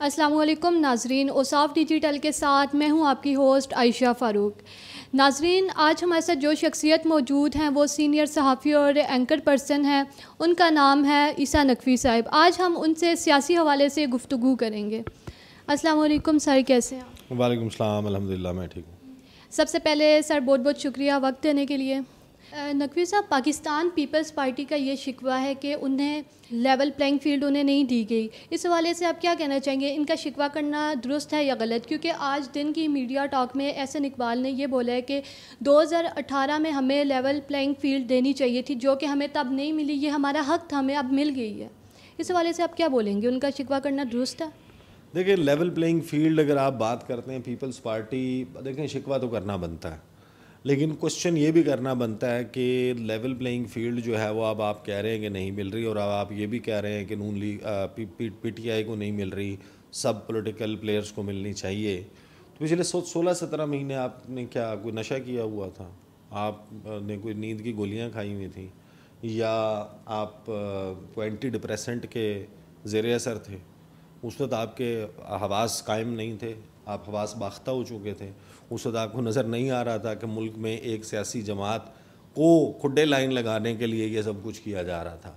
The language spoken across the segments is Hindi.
अस्सलाम वालेकुम नाजरीन ओसाफ डिजिटल के साथ मैं हूँ आपकी होस्ट आयशा फ़ारूक। नाजरीन आज हमारे साथ जो शख्सियत मौजूद हैं वो सीनियर सहाफ़ी और एंकर पर्सन हैं। उनका नाम है ईसा नकवी साहब। आज हम उनसे सियासी हवाले से गुफ्तु करेंगे। अस्सलाम वालेकुम सर कैसे हैं वालेकुम सलाम अल्हम्दुलिल्लाह मैं ठीक हूँ। सबसे पहले सर बहुत बहुत शुक्रिया वक्त देने के लिए। नकवी साहब, पाकिस्तान पीपल्स पार्टी का ये शिकवा है कि उन्हें लेवल प्लेइंग फ़ील्ड उन्हें नहीं दी गई। इस हवाले से आप क्या कहना चाहेंगे? इनका शिकवा करना दुरुस्त है या गलत? क्योंकि आज दिन की मीडिया टॉक में एहसन इकबाल ने यह बोला है कि 2018 में हमें लेवल प्लेइंग फ़ील्ड देनी चाहिए थी, जो कि हमें तब नहीं मिली। ये हमारा हक था, हमें अब मिल गई है। इस हवाले से आप क्या बोलेंगे? उनका शिकवा करना दुरुस्त है? देखिए लेवल प्लेइंग फ़ील्ड अगर आप बात करते हैं, पीपल्स पार्टी, देखें, शिकवा तो करना बनता है। लेकिन क्वेश्चन ये भी करना बनता है कि लेवल प्लेइंग फ़ील्ड जो है वो अब आप कह रहे हैं कि नहीं मिल रही और अब आप ये भी कह रहे हैं कि Noon League P T I को नहीं मिल रही, सब पॉलिटिकल प्लेयर्स को मिलनी चाहिए। तो पिछले सो, सोलह सत्रह महीने आपने क्या, कोई नशा किया हुआ था? आपने कोई नींद की गोलियाँ खाई हुई थी? या आप कोई एंटी डिप्रेसेंट के ज़ेर असर थे? उस वक्त आपके हवास कायम नहीं थे? आप हवास बाख्ता हो चुके थे। उस वक्त आपको नज़र नहीं आ रहा था कि मुल्क में एक सियासी जमात को खुडे लाइन लगाने के लिए ये सब कुछ किया जा रहा था।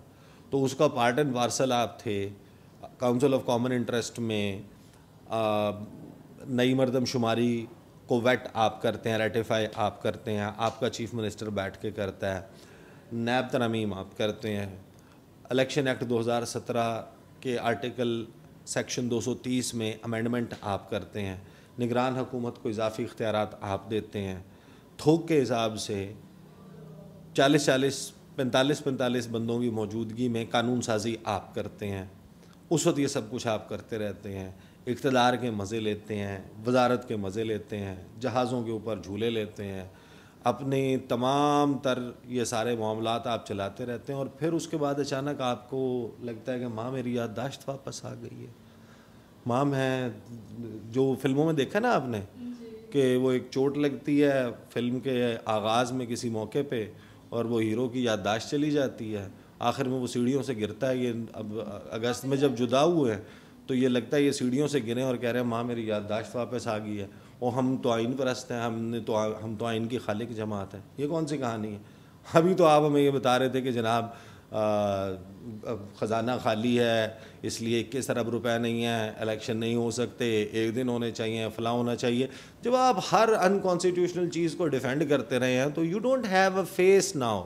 तो उसका पार्ट एंड पार्सल आप थे। काउंसिल ऑफ़ कॉमन इंटरेस्ट में नई मरदमशुमारी को वेट आप करते हैं रेटिफाई आप करते हैं, आपका चीफ मिनिस्टर बैठ के करता है, नैब तरमीम आप करते हैं। इलेक्शन एक्ट 2017 के आर्टिकल सेक्शन 230 में अमेंडमेंट आप करते हैं। निगरान हुकूमत को इजाफी इख्तियार आप देते हैं। थोक के हिसाब से चालीस चालीस पैंतालीस पैंतालीस बंदों की मौजूदगी में कानून साजी आप करते हैं। उस वक्त ये सब कुछ आप करते रहते हैं। इकतदार के मज़े लेते हैं, वजारत के मज़े लेते हैं, जहाज़ों के ऊपर झूले लेते हैं। अपने तमाम तर ये सारे मामला आप चलाते रहते हैं और फिर उसके बाद अचानक आपको लगता है कि माँ मेरी याददाश्त वापस आ गई है। माम हैं जो फ़िल्मों में देखा ना आपने कि वो एक चोट लगती है फ़िल्म के आगाज़ में किसी मौके पे और वो हीरो की याददाश्त चली जाती है। आखिर में वो सीढ़ियों से गिरता है ये अब अगस्त में जब जुदा हुए हैं तो ये लगता है ये सीढ़ियों से गिरे और कह रहे हैं माँ मेरी याददाश्त वापस आ गई है। और हम तो आइन परस्त हैं हमने तो हम तो आइन की खालिक जमात है। ये कौन सी कहानी है? अभी तो आप हमें ये बता रहे थे कि जनाब ख़जाना खाली है, इसलिए इक्कीस अरब रुपए नहीं है इलेक्शन नहीं हो सकते, एक दिन होने चाहिए, फ़ला होना चाहिए। जब आप हर अनकॉन्स्टिट्यूशनल चीज़ को डिफेंड करते रहे हैं तो you don't have a face now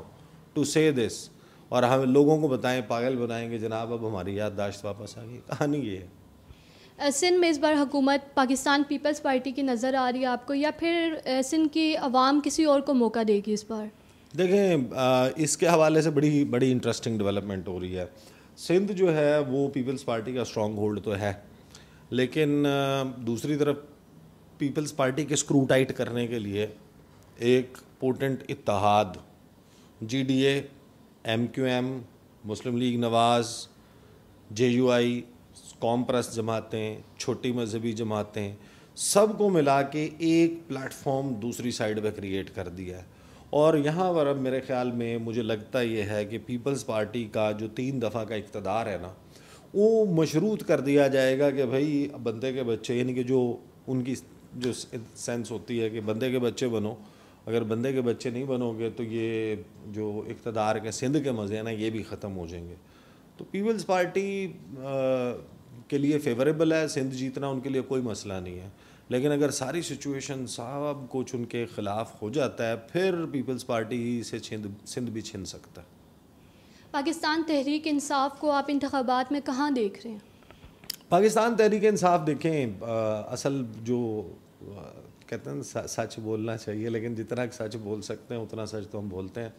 to say this और हम लोगों को बताएँ, पागल बनाएँगे, जनाब, अब हमारी याददाश्त वापस आ गई। कहानी ये है। सिंध में इस बार हुकूमत पाकिस्तान पीपल्स पार्टी की नज़र आ रही है आपको, या फिर सिंध की आवाम किसी और को मौका देगी इस बार? देखें इसके हवाले से बड़ी बड़ी इंटरेस्टिंग डेवलपमेंट हो रही है। सिंध जो है, वो पीपल्स पार्टी का स्ट्रॉन्ग होल्ड तो है, लेकिन दूसरी तरफ़ पीपल्स पार्टी के स्क्रू टाइट करने के लिए एक potent Etihad G D M Q M Muslim League Nawaz J U I com प्रस जमातें छोटी मजहबी जमातें सबको मिला के एक प्लेटफॉर्म दूसरी साइड पे क्रिएट कर दिया है। और यहाँ पर अब मेरे ख्याल में मुझे लगता ये है कि पीपल्स पार्टी का जो तीन दफ़ा का इकतदार है ना, वो मशरूत कर दिया जाएगा कि भाई बंदे के बच्चे, यानी कि जो उनकी जो सेंस होती है कि बंदे के बच्चे बनो, अगर बंदे के बच्चे नहीं बनोगे तो ये जो इकतदार के सिंध के मज़े हैं ना, ये भी ख़त्म हो जाएँगे। तो पीपल्स पार्टी के लिए फेवरेबल है, सिंध जीतना उनके लिए कोई मसला नहीं है। लेकिन अगर सारी सिचुएशन साहब कुछ उनके ख़िलाफ़ हो जाता है फिर पीपल्स पार्टी से छिंद सिंध भी छिन सकता है। पाकिस्तान तहरीक इंसाफ को आप इंतबात में कहाँ देख रहे हैं? पाकिस्तान तहरीक इंसाफ देखें आ, असल जो आ, कहते हैं सच बोलना चाहिए लेकिन जितना सच बोल सकते हैं उतना सच तो हम बोलते हैं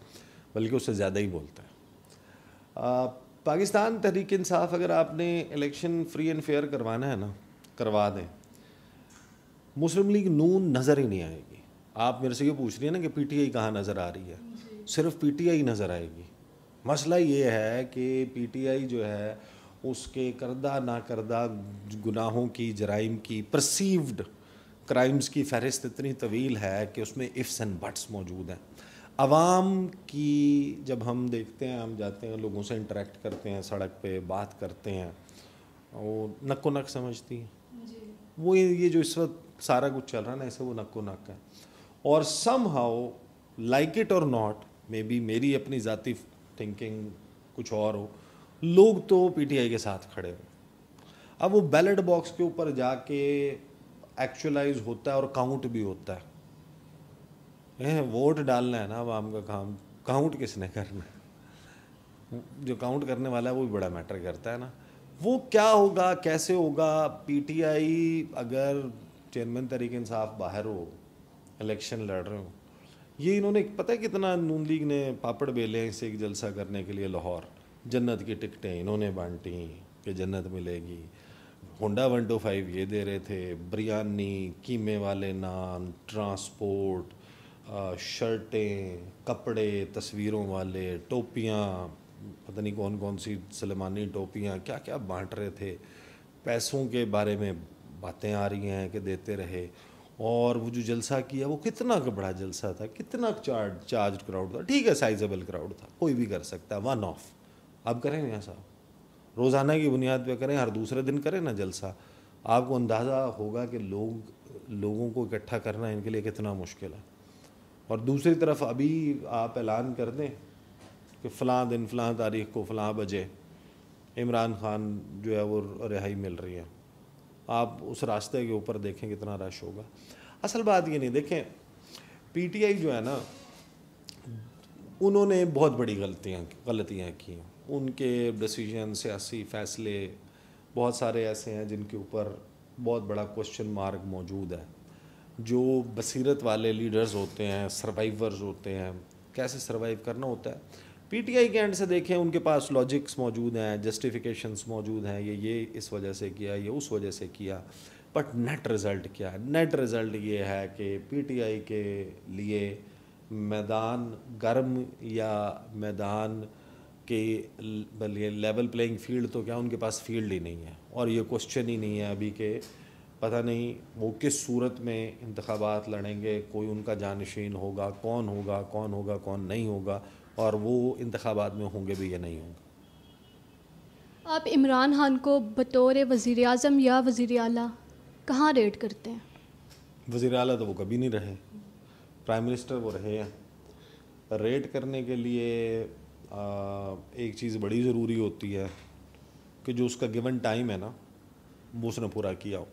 बल्कि उससे ज़्यादा ही बोलते हैं। पाकिस्तान तहरीक इंसाफ अगर आपने इलेक्शन फ्री एंड फेयर करवाना है ना करवा दें मुस्लिम लीग नून नज़र ही नहीं आएगी। आप मेरे से ये पूछ रही हैं ना कि पीटीआई कहाँ नज़र आ रही है। सिर्फ़ पीटीआई नज़र आएगी। मसला ये है कि पीटीआई जो है उसके करदा ना करदा गुनाहों की जराइम की परसीव्ड क्राइम्स की फहरिस्त इतनी तवील है कि उसमें इफ़्स एंड बट्स मौजूद हैं। आवाम की जब हम देखते हैं हम जाते हैं लोगों से इंटरेक्ट करते हैं सड़क पे बात करते हैं वो नक्को नक समझती हैं। वो ये जो इस वक्त सारा कुछ चल रहा है, ना ऐसे वो नक्को नक है। और सम हाउ लाइक इट और नॉट मे बी मेरी अपनी ज़ाती थिंकिंग कुछ और हो, लोग तो पीटीआई के साथ खड़े हो। अब वो बैलेट बॉक्स के ऊपर जाके एक्चुअलाइज होता है और काउंट भी होता है। वोट डालना है ना आम का काम काउंट किसने करना है? जो काउंट करने वाला है, वो भी बड़ा मैटर करता है ना। वो क्या होगा, कैसे होगा पीटीआई अगर चेयरमैन तरीके इंसाफ बाहर हो, इलेक्शन लड़ रहे हो। ये इन्होंने, पता है कितना नून लीग ने पापड़ बेले हैं इसे एक जलसा करने के लिए लाहौर? जन्नत की टिकटें इन्होंने बांटी कि जन्नत मिलेगी। होंडा वन टू फाइव ये दे रहे थे, बिरयानी, कीमे वाले नान, ट्रांसपोर्ट शर्टें, कपड़े, तस्वीरों वाले, टोपियाँ, पता नहीं कौन कौन सी सलमानी टोपियाँ क्या क्या बांट रहे थे? पैसों के बारे में बातें आ रही हैं कि देते रहे। और वो जो जलसा किया, वो कितना बड़ा जलसा था, कितना चार्ज चार्ज क्राउड था। ठीक है साइजेबल क्राउड था, कोई भी कर सकता है वन ऑफ़ अब करें ना साहब रोज़ाना की बुनियाद पे करें, हर दूसरे दिन करें ना जलसा। आपको अंदाज़ा होगा कि लोग, लोगों को इकट्ठा करना इनके लिए कितना मुश्किल है। और दूसरी तरफ़ अभी आप ऐलान कर दें कि फ़लाँ दिन, फ़लाँ तारीख को फ़लाँ बजे इमरान खान जो है वो रिहाई मिल रही है। आप उस रास्ते के ऊपर देखें कितना रश होगा। असल बात ये नहीं, देखें पीटीआई जो है ना, उन्होंने बहुत बड़ी गलतियाँ गलतियाँ की उनके डिसीज़न सियासी फैसले, बहुत सारे ऐसे हैं जिनके ऊपर बहुत बड़ा क्वेश्चन मार्क मौजूद है। जो बसीरत वाले लीडर्स होते हैं सर्वाइवर्स होते हैं, कैसे सर्वाइव करना होता है? पीटीआई के एंड से देखें, उनके पास लॉजिक्स मौजूद हैं जस्टिफिकेशंस मौजूद हैं, ये ये इस वजह से किया, ये उस वजह से किया। बट नेट रिज़ल्ट क्या है? नेट रिज़ल्ट ये है कि पीटीआई के लिए मैदान गर्म या मैदान के बल्कि लेवल प्लेइंग फ़ील्ड तो क्या उनके पास फ़ील्ड ही नहीं है? और ये क्वेश्चन ही नहीं है अभी के। पता नहीं वो किस सूरत में इंतबात लड़ेंगे, कोई उनका जानशीन होगा, कौन होगा कौन होगा, कौन नहीं होगा। और वो इंतबात में होंगे भी या नहीं होंगे। आप इमरान खान को बतौर वज़ी अजम या वज़ी अला कहाँ रेट करते हैं? वज़ी अला तो वो कभी नहीं रहे। प्राइम मिनिस्टर वो रहे हैं। रेट करने के लिए आ, एक चीज़ बड़ी ज़रूरी होती है कि जो उसका गिवन टाइम है ना वो उसने पूरा किया हो।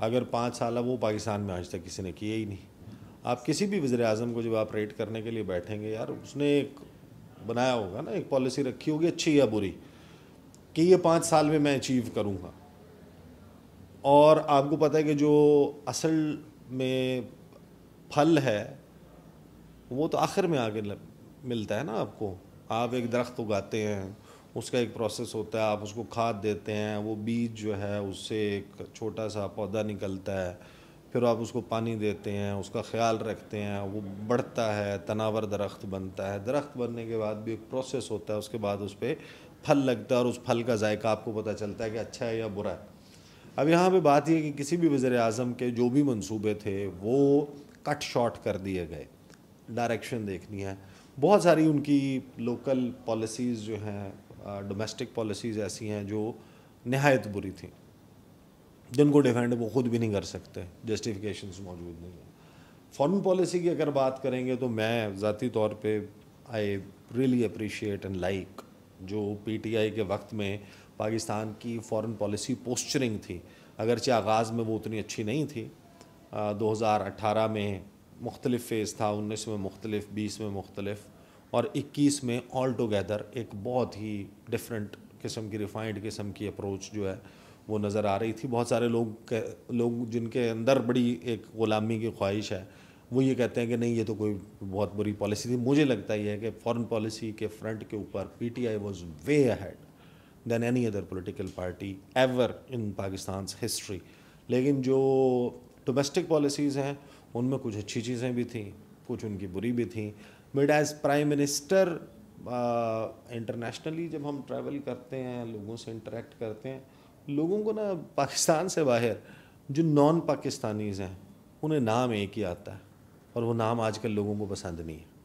अगर पाँच साल वो पाकिस्तान में आज तक किसी ने किया ही नहीं। आप किसी भी वज़ी अजम को जब आप रेट करने के लिए बैठेंगे यार, उसने एक बनाया होगा ना, एक पॉलिसी रखी होगी, अच्छी या बुरी, कि ये पाँच साल में मैं अचीव करूँगा। और आपको पता है कि जो असल में फल है, वो तो आखिर में आगे मिलता है ना आपको। आप एक दरख्त उगाते हैं, उसका एक प्रोसेस होता है, आप उसको खाद देते हैं, वो बीज जो है, उससे एक छोटा सा पौधा निकलता है। फिर आप उसको पानी देते हैं, उसका ख्याल रखते हैं, वो बढ़ता है, तनावर दरख्त बनता है। दरख्त बनने के बाद भी एक प्रोसेस होता है, उसके बाद उस पर फल लगता है और उस फल का जायका आपको पता चलता है कि अच्छा है या बुरा है। अब यहाँ पे बात यह कि किसी भी वज़र अजम के जो भी मंसूबे थे, वो कट शॉर्ट कर दिए गए। डायरेक्शन देखनी है। बहुत सारी उनकी लोकल पॉलिसीज़ जो हैं डोमेस्टिक पॉलिसीज़ ऐसी हैं जो नहायत बुरी थी। जिनको डिफेंड वो खुद भी नहीं कर सकते जस्टिफिकेशन मौजूद नहीं है। फॉरेन पॉलिसी की अगर बात करेंगे तो मैं ज़ाती तौर पे I really appreciate and like जो पीटीआई के वक्त में पाकिस्तान की फॉरेन पॉलिसी पोस्चरिंग थी। अगरचे आगाज़ में वो उतनी अच्छी नहीं थी। हज़ार अठारह में मुख्तलिफ़ फ़ेज़ था, उन्नीस में मुख्तलिफ़, बीस में मुख्तलिफ़ और इक्कीस में ऑल टुगेदर एक बहुत ही डिफरेंट किस्म की रिफाइंड किस्म की अप्रोच जो है वो नज़र आ रही थी। बहुत सारे लोग लोग जिनके अंदर बड़ी एक ग़ुलामी की ख्वाहिश है, वो ये कहते हैं कि नहीं, ये तो कोई बहुत बुरी पॉलिसी थी। मुझे लगता ही है कि फॉरेन पॉलिसी के फ्रंट के ऊपर P T I was way ahead than any other political party ever in Pakistan history लेकिन जो डोमेस्टिक पॉलिसीज़ हैं, उनमें कुछ अच्छी चीज़ें भी थी, कुछ उनकी बुरी भी थी। But as prime minister internationally जब हम ट्रैवल करते हैं, लोगों से इंटरेक्ट करते हैं लोगों को ना पाकिस्तान से बाहर जो नॉन पाकिस्तानीज़ हैं, उन्हें नाम एक ही आता है और वो नाम आजकल लोगों को पसंद नहीं है।